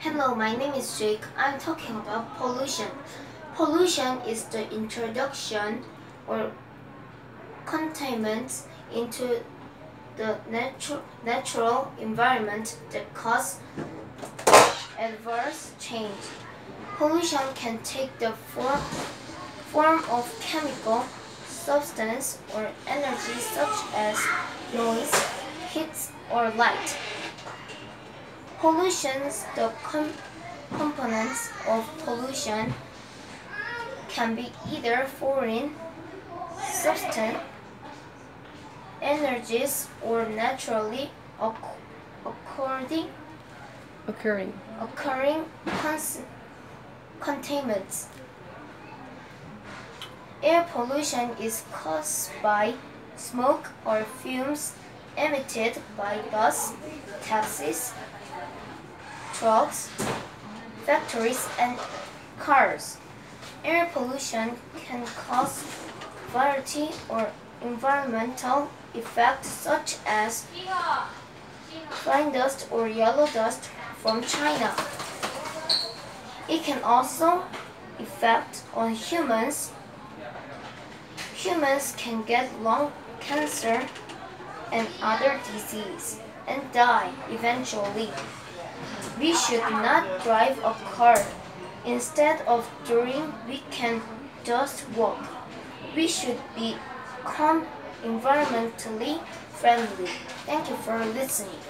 Hello, my name is Jake. I'm talking about pollution. Pollution is the introduction or containment into the natu natural environment that cause adverse change. Pollution can take the form, form of chemical, substance, or energy such as noise, heat, or light. Pollutions, the com components of pollution can be either foreign substance, energies, or naturally occurring, occurring. occurring contaminants. Air pollution is caused by smoke or fumes emitted by bus, taxis, trucks, factories, and cars. Air pollution can cause variety or environmental effects such as flying dust or yellow dust from China. It can also affect on humans. Humans can get lung cancer and other disease and die eventually. We should not drive a car. Instead of driving, we can just walk. We should be environmentally friendly. Thank you for listening.